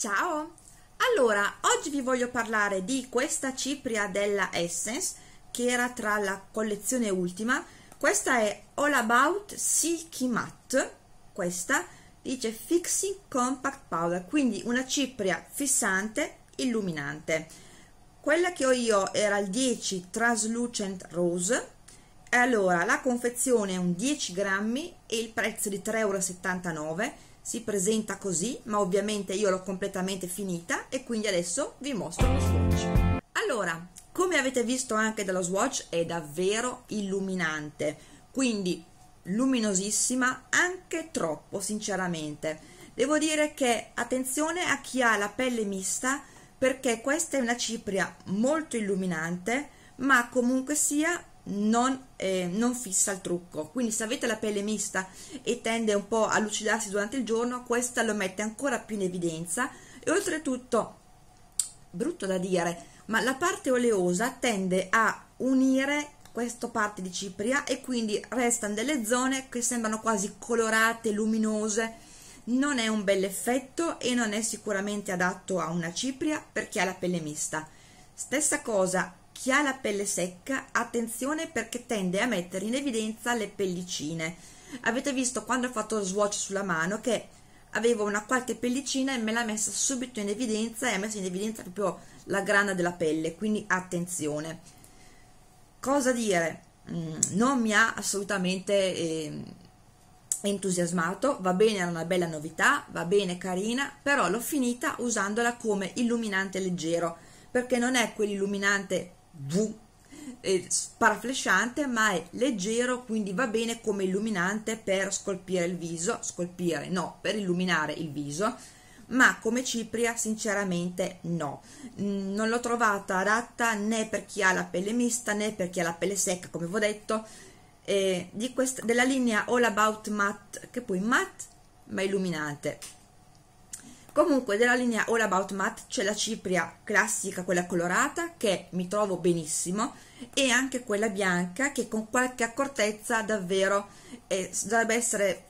Ciao! Allora, oggi vi voglio parlare di questa cipria della Essence che era tra la collezione ultima. Questa è All About Silky Matte, questa dice Fixing Compact Powder, quindi una cipria fissante illuminante. Quella che ho io era il 10 Translucent Rose allora la confezione è un 10 grammi e il prezzo di 3,79 euro si presenta così ma ovviamente io l'ho completamente finita e quindi adesso vi mostro lo swatch. Allora come avete visto anche dallo swatch è davvero illuminante quindi luminosissima anche troppo sinceramente. Devo dire che attenzione a chi ha la pelle mista perché questa è una cipria molto illuminante ma comunque sia non, eh, non, fissa il trucco. Quindi se avete la pelle mista e tende un po' a lucidarsi durante il giorno questa lo mette ancora più in evidenza. E oltretutto brutto da dire ma la parte oleosa tende a unire questa parte di cipria e quindi restano delle zone che sembrano quasi colorate, luminose. Non è un bel effetto e non è sicuramente adatto a una cipria per chi ha la pelle mista. Stessa cosa chi ha la pelle secca, attenzione perché tende a mettere in evidenza le pellicine. Avete visto quando ho fatto lo swatch sulla mano che avevo una qualche pellicina e me l'ha messa subito in evidenza e ha messo in evidenza proprio la grana della pelle, quindi attenzione. Cosa dire? Mm, non mi ha assolutamente eh, entusiasmato, va bene, era una bella novità, va bene, carina, però l'ho finita usandola come illuminante leggero, perché non è quell'illuminante V è sparaflesciante ma è leggero quindi va bene come illuminante per scolpire il viso scolpire no per illuminare il viso ma come cipria sinceramente no. Mm, non l'ho trovata adatta né per chi ha la pelle mista né per chi ha la pelle secca come vi ho detto. Eh, questa, della linea All About Matte che poi matte ma illuminante Comunque della linea All About Matte c'è la cipria classica, quella colorata, che mi trovo benissimo, e anche quella bianca che con qualche accortezza davvero eh, dovrebbe essere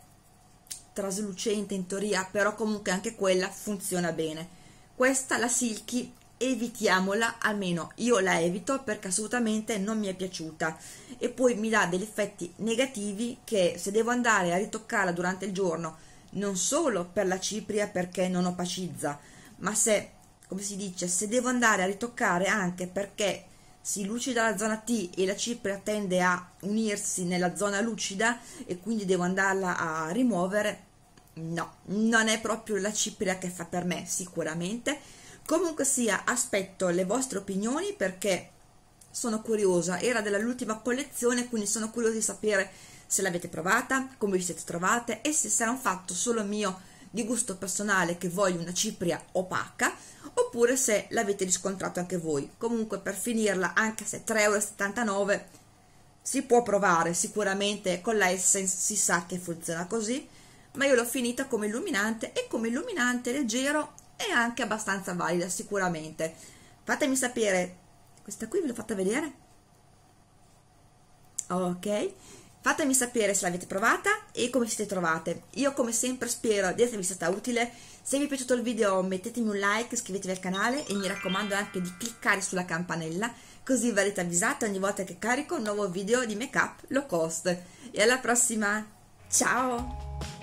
traslucente in teoria, però comunque anche quella funziona bene. Questa, la Silky, evitiamola, almeno io la evito perché assolutamente non mi è piaciuta e poi mi dà degli effetti negativi che se devo andare a ritoccarla durante il giorno non solo per la cipria perché non opacizza, ma se, come si dice, se devo andare a ritoccare anche perché si lucida la zona T e la cipria tende a unirsi nella zona lucida e quindi devo andarla a rimuovere, no, non è proprio la cipria che fa per me, sicuramente. Comunque sia, aspetto le vostre opinioni perché sono curiosa, era dell'ultima collezione, quindi sono curiosa di sapere se l'avete provata, come vi siete trovate e se sarà un fatto solo mio di gusto personale che voglio una cipria opaca oppure se l'avete riscontrato anche voi. Comunque per finirla, anche se 3,79 euro, si può provare sicuramente con la Essence, si sa che funziona così, ma io l'ho finita come illuminante e come illuminante leggero e anche abbastanza valida sicuramente. Fatemi sapere, questa qui ve l'ho fatta vedere? Ok, Fatemi sapere se l'avete provata e come siete trovate. Io come sempre spero di esservi stata utile. Se vi è piaciuto il video mettetemi un like, iscrivetevi al canale e mi raccomando anche di cliccare sulla campanella così verrete avvisati ogni volta che carico un nuovo video di make up low cost. E alla prossima, ciao!